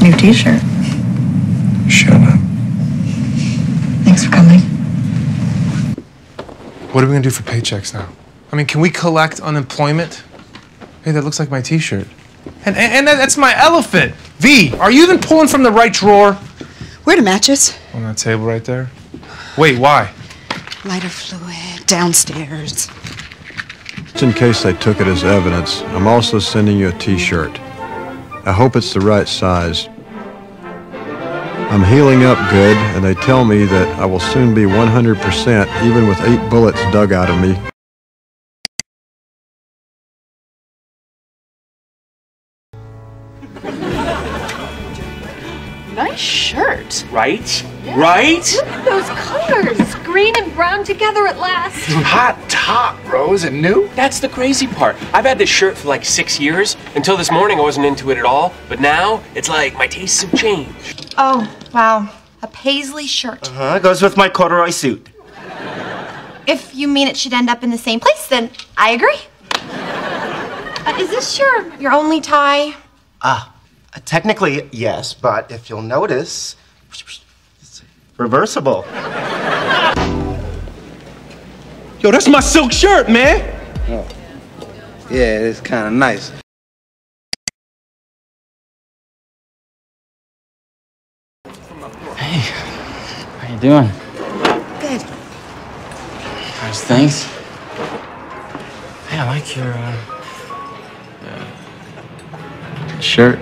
New t-shirt. Shut up. Thanks for coming. What are we gonna do for paychecks now? I mean, can we collect unemployment? Hey, that looks like my T-shirt. And, and, and that's my elephant. V, are you even pulling from the right drawer? Where the matches? On that table right there. Wait, why? Lighter fluid downstairs. Just in case they took it as evidence, I'm also sending you a t-shirt. I hope it's the right size. I'm healing up good, and they tell me that I will soon be 100% even with eight bullets dug out of me. Nice shirt. Right? Right? Look at those colors. Green and brown together at last. Hot top, Rose, and new? That's the crazy part. I've had this shirt for like six years. Until this morning, I wasn't into it at all. But now, it's like my tastes have changed. Oh, wow. A paisley shirt. Uh, huh. goes with my corduroy suit. If you mean it should end up in the same place, then I agree. Uh, is this your your only tie? Ah, uh, technically, yes, but if you'll notice, it's reversible. Yo, that's my silk shirt, man. Oh. Yeah, it's kind of nice. Hey, how you doing? Good. How's things? Hey, I like your uh, uh, shirt.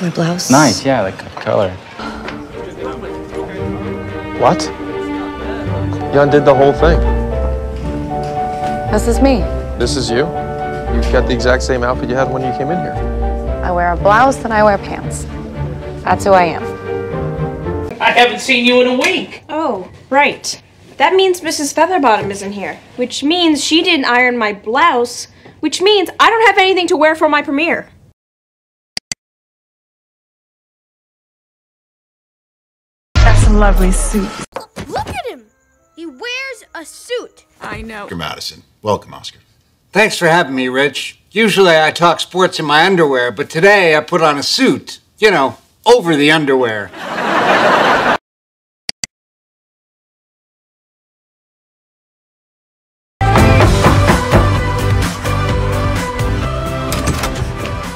My blouse. Nice, yeah, like the color. What? You undid the whole thing. This is me. This is you? You've got the exact same outfit you had when you came in here. I wear a blouse and I wear pants. That's who I am. I haven't seen you in a week. Oh, right. That means Mrs. Featherbottom isn't here, which means she didn't iron my blouse, which means I don't have anything to wear for my premiere. Got some lovely suits. Look at him! He wears a suit. I know. Oscar Madison. Welcome, Oscar. Thanks for having me, Rich. Usually I talk sports in my underwear, but today I put on a suit. You know, over the underwear.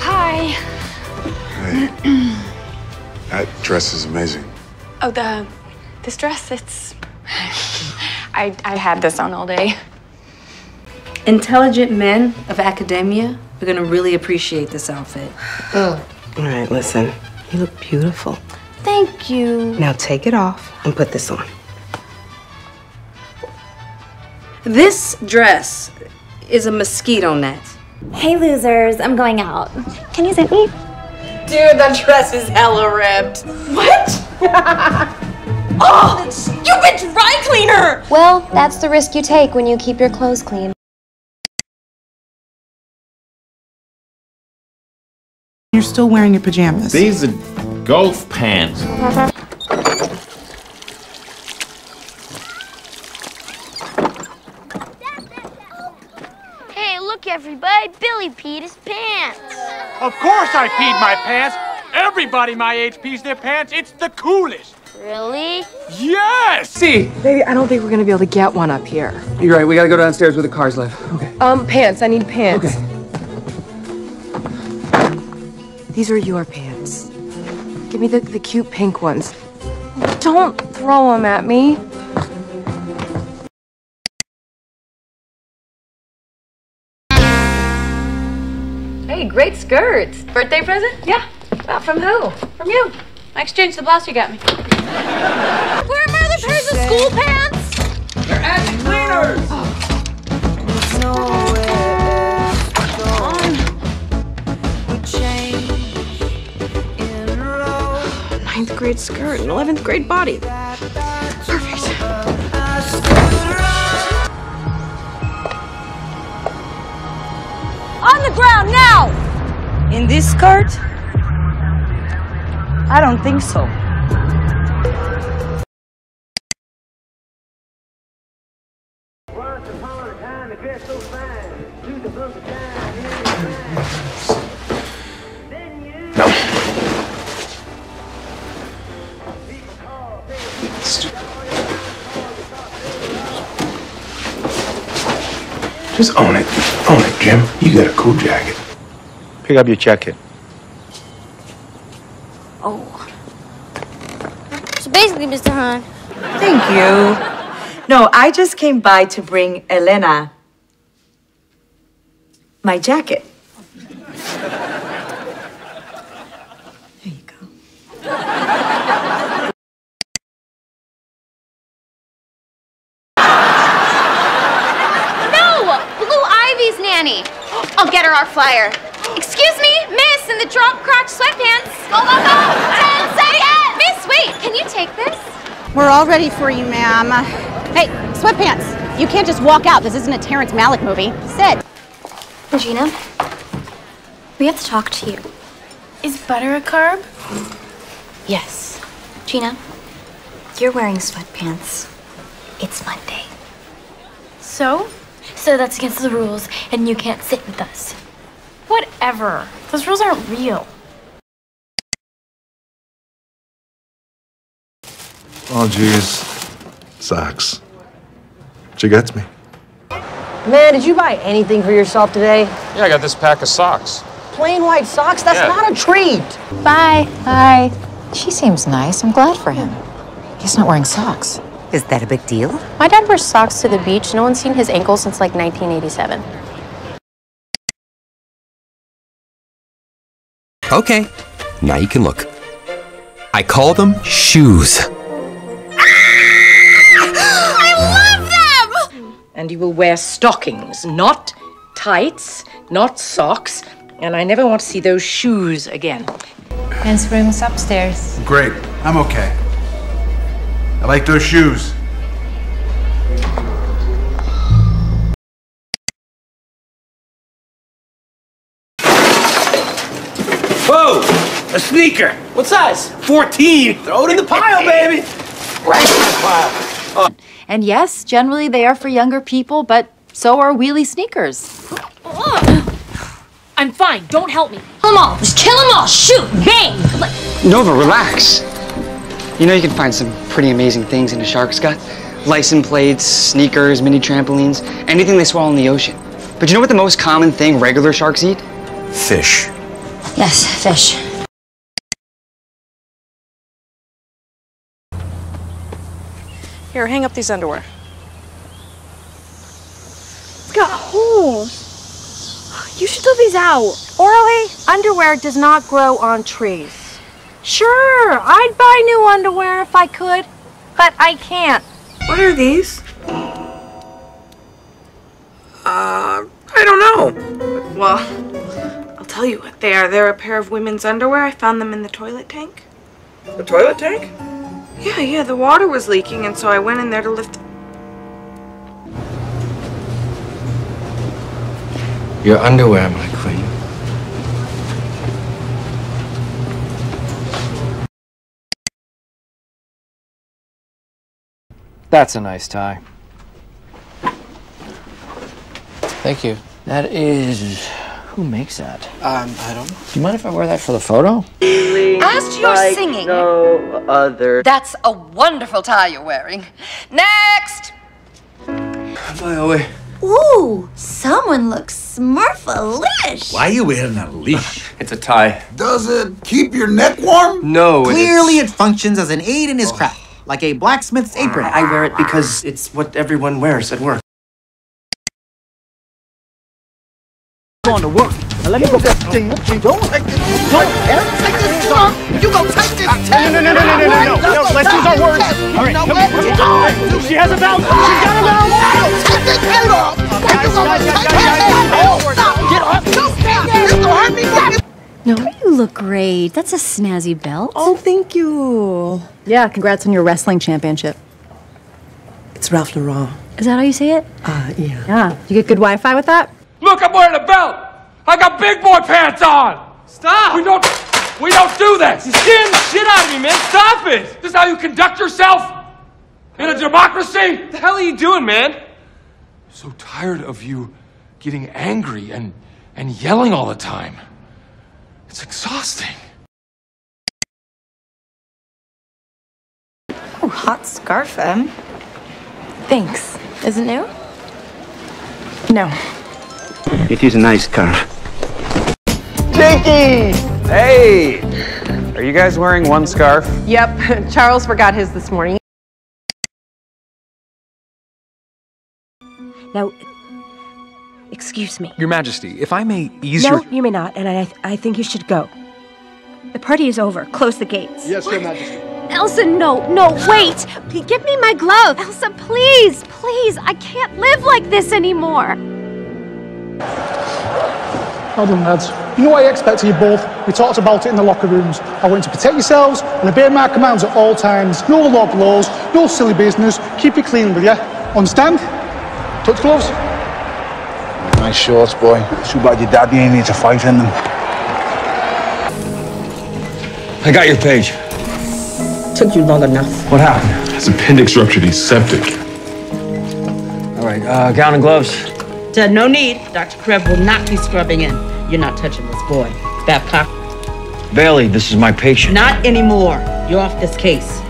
Hi. Hey. that dress is amazing. Oh, the this dress, it's I I had this on all day. Intelligent men of academia are gonna really appreciate this outfit. Oh. All right, listen. You look beautiful. Thank you. Now take it off and put this on. This dress is a mosquito net. Hey, losers, I'm going out. Can you sit me? Dude, that dress is hella ripped. What? oh, you bitch dry cleaner! Well, that's the risk you take when you keep your clothes clean. You're still wearing your pajamas. These are golf pants. Hey, look, everybody. Billy peed his pants. Of course I peed my pants. Everybody my age pees their pants. It's the coolest. Really? Yes! See, baby, I don't think we're gonna be able to get one up here. You're right, we gotta go downstairs where the cars live. Okay. Um, pants. I need pants. Okay. These are your pants. Give me the, the cute pink ones. Don't throw them at me. Hey, great skirts. Birthday present? Yeah. Well, from who? From you. I exchanged the blouse you got me. Where are my other pairs of school pants? They're at the cleaners. Ninth grade skirt and 11th grade body. Perfect. On the ground now! In this skirt? I don't think so. Just own it. Own it, Jim. You got a cool jacket. Pick up your jacket. Oh. So basically, Mr. Han. Thank you. No, I just came by to bring Elena my jacket. Our flyer. Excuse me, miss, in the drop crotch sweatpants. Go, go, go! Ten seconds! Miss, wait, can you take this? We're all ready for you, ma'am. Hey, sweatpants. You can't just walk out. This isn't a Terrence Malick movie. Sit. Regina, we have to talk to you. Is butter a carb? Yes. Gina, you're wearing sweatpants. It's Monday. So? So that's against the rules, and you can't sit with us. Whatever. Those rules aren't real. Oh, jeez. Socks. She gets me. Man, did you buy anything for yourself today? Yeah, I got this pack of socks. Plain white socks? That's Yeah. not a treat. Bye. Bye. She seems nice. I'm glad for him. He's not wearing socks. Is that a big deal? My dad wears socks to the beach. No one's seen his ankles since like 1987. Okay, now you can look. I call them shoes. I love them! And you will wear stockings, not tights, not socks, and I never want to see those shoes again. Men's room's upstairs. Great. I'm okay. I like those shoes. Whoa! A sneaker! What size? 14! Throw it in the pile, baby! Right in the pile. Oh. And yes, generally they are for younger people, but so are wheelie sneakers. I'm fine. Don't help me. Kill them all. Just kill them all. Shoot. Bang. Nova, relax. You know you can find some pretty amazing things in a shark's gut. License plates, sneakers, mini trampolines, anything they swallow in the ocean. But you know what the most common thing regular sharks eat? Fish. Yes, fish. Here, hang up these underwear. It's got holes. You should throw these out. Orally, underwear does not grow on trees. Sure, I'd buy new underwear if I could, but I can't. What are these? Uh, I don't know. Well, I'll tell you what they are. They're a pair of women's underwear. I found them in the toilet tank. The toilet tank? Yeah, yeah, the water was leaking, and so I went in there to lift. Your underwear, my queen. That's a nice tie. Thank you. That is. Who makes that? Um, I don't know. Do you mind if I wear that for the photo? As you're like singing, No other. that's a wonderful tie you're wearing. Next! By the way. Ooh, someone looks smurfalish. Why are you wearing a leash? It's a tie. Does it keep your neck warm? No, it Clearly, it functions as an aid in his craft, like a blacksmith's apron. I wear it because it's what everyone wears at work. going to work. Now let me go get this thing. Don't take this. Don't take this. You gonna take this. No, no, no, no, no, no, no, let's use our words. All right, come on. She has a valve. She's got a valve. Take this boot off. Guys, guys, guys, guys. No, you look great. That's a snazzy belt. Oh, thank you. Yeah, congrats on your wrestling championship. It's Ralph Lauren. Is that how you say it? Uh, yeah. Yeah. You get good Wi-Fi with that? Look, I'm wearing a belt. I got big boy pants on. Stop. We don't. We don't do this. You're scaring the shit out of me, man. Stop it. This is how you conduct yourself in a democracy. What the hell are you doing, man? So tired of you getting angry and, and yelling all the time. It's exhausting. Oh, hot scarf, Em. Thanks. Is it new? No. It is a nice car. Jakey! Hey! Are you guys wearing one scarf? Yep, Charles forgot his this morning. Now, excuse me. Your Majesty, if I may ease no, your. you may not, and I, I think you should go. The party is over. Close the gates. Yes, Your Majesty. Elsa, no, no, wait! Give me my glove! Elsa, please, please! I can't live like this anymore! Well done, lads. You know what I expect of you both. We talked about it in the locker rooms. I want you to protect yourselves and obey my commands at all times. No log laws, no silly business. Keep it clean with you. Understand? Touch gloves. Nice shorts, boy. Too bad your daddy ain't need to fight in them. I got your page. Took you long enough. What happened? His appendix ruptured. He's septic. All right, uh, gown and gloves. Ted, uh, no need. Dr. Krebs will not be scrubbing in. You're not touching this boy. Babcock, Bailey, this is my patient. not anymore. You're off this case.